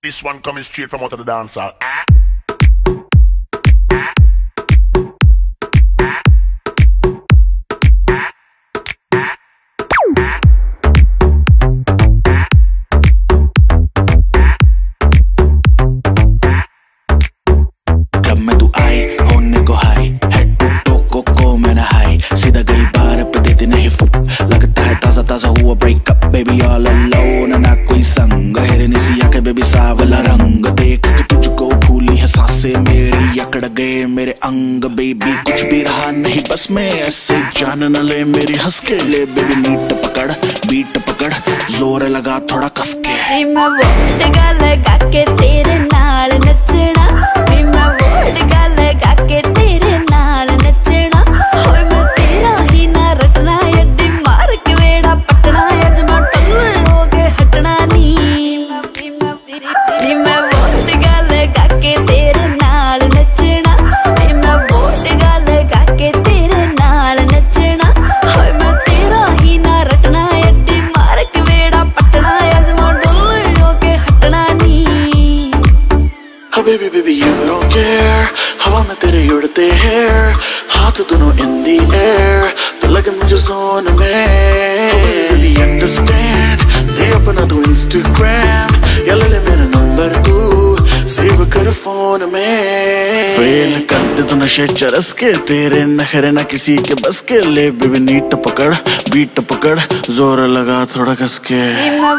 This one coming straight from out of the. Ah. फुक लगता है ताज़ा ताज़ा हुआ ब्रेकअप बेबी ऑल अलोन ना कोई संग। हेरनी बेबी सावला रंग देख के तुझको भूली है साँसें मेरी, अकड़ गए मेरे अंग बेबी कुछ भी रहा नहीं, बस मैं ऐसे जान न ले मेरी हंस के ले बेबी नीट पकड़ बीट पकड़, ज़ोर लगा थोड़ा कसके। मैं वो लगा Oh baby baby you don't हवा में तेरे उड़ते हैं हाथ दोनों in the air. तो लगे मुझे जोन में oh baby baby अपना तू Instagram. या ले ले मेरा नंबर तू सेव कर फ़ोन में फेल कर दे तू नशे चरस के तेरे नखरे ना किसी के बस के ले बेबी नीट पकड़ बीट पकड़ ज़ोर लगा थोड़ा कस के। ਨੀ ਮੈਂ